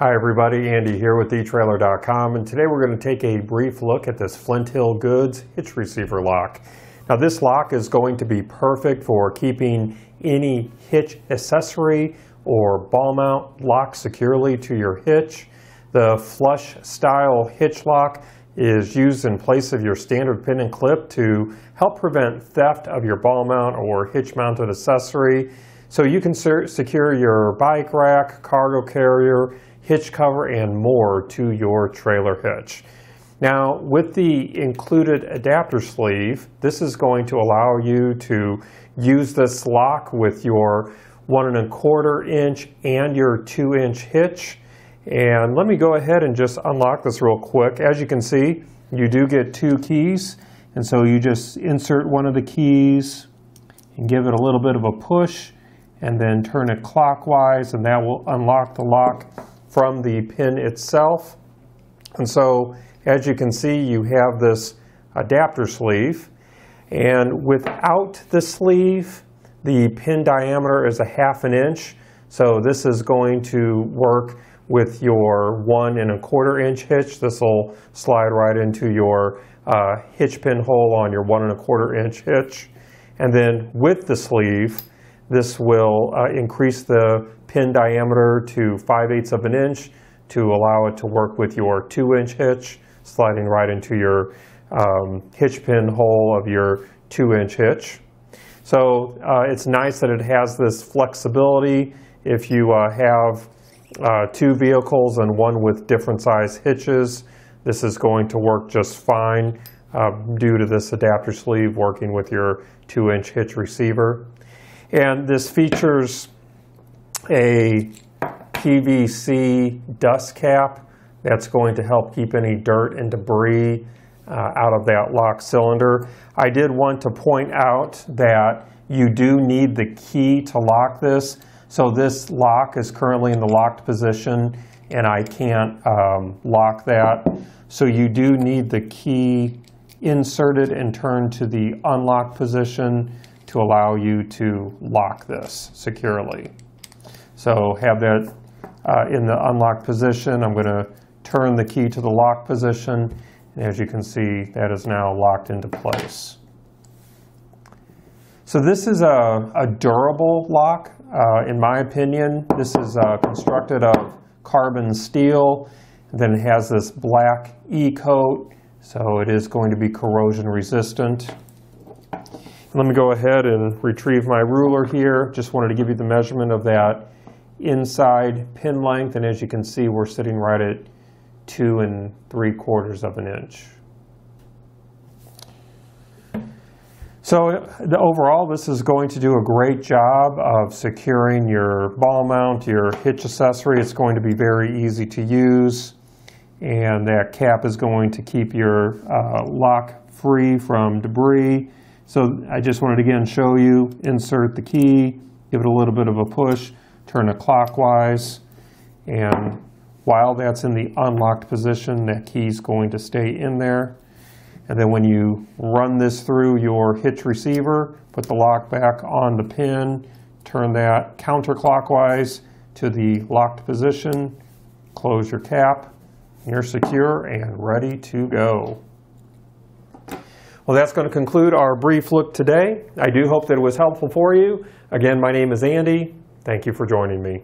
Hi everybody, Andy here with eTrailer.com and today we're going to take a brief look at this Flint Hill Goods hitch receiver lock. Now this lock is going to be perfect for keeping any hitch accessory or ball mount lock securely to your hitch. The flush style hitch lock is used in place of your standard pin and clip to help prevent theft of your ball mount or hitch mounted accessory. So you can secure your bike rack, cargo carrier, hitch cover, and more to your trailer hitch. Now, with the included adapter sleeve, this is going to allow you to use this lock with your one and a quarter inch and your two inch hitch. And let me go ahead and just unlock this real quick. As you can see, you do get two keys. And so you just insert one of the keys and give it a little bit of a push and then turn it clockwise and that will unlock the lock from the pin itself. And so as you can see, you have this adapter sleeve. And without the sleeve, the pin diameter is a half an inch. So this is going to work with your one and a quarter inch hitch. This will slide right into your uh, hitch pin hole on your one and a quarter inch hitch. And then with the sleeve, this will uh, increase the pin diameter to 5 eighths of an inch to allow it to work with your 2 inch hitch, sliding right into your um, hitch pin hole of your 2 inch hitch. So uh, it's nice that it has this flexibility. If you uh, have uh, two vehicles and one with different size hitches, this is going to work just fine uh, due to this adapter sleeve working with your 2 inch hitch receiver. And this features a PVC dust cap that's going to help keep any dirt and debris uh, out of that lock cylinder. I did want to point out that you do need the key to lock this. So this lock is currently in the locked position and I can't um, lock that. So you do need the key inserted and turned to the unlock position to allow you to lock this securely. So have that uh, in the unlocked position. I'm going to turn the key to the lock position. And as you can see, that is now locked into place. So this is a, a durable lock. Uh, in my opinion, this is uh, constructed of carbon steel. Then it has this black E-coat, so it is going to be corrosion resistant. Let me go ahead and retrieve my ruler here. Just wanted to give you the measurement of that inside pin length. And as you can see, we're sitting right at two and three quarters of an inch. So the, overall, this is going to do a great job of securing your ball mount, your hitch accessory. It's going to be very easy to use. And that cap is going to keep your uh, lock free from debris. So I just wanted to again show you, insert the key, give it a little bit of a push, turn it clockwise, and while that's in the unlocked position, that key is going to stay in there. And then when you run this through your hitch receiver, put the lock back on the pin, turn that counterclockwise to the locked position, close your cap, and you're secure and ready to go. Well, that's going to conclude our brief look today. I do hope that it was helpful for you. Again, my name is Andy. Thank you for joining me.